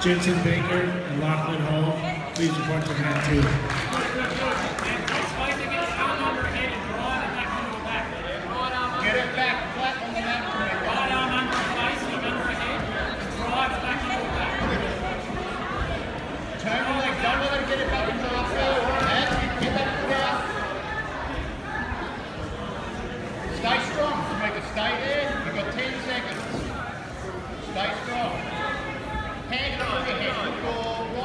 Jensen Baker and Lachlan Hall. Please report to Matt too. Hands over the head.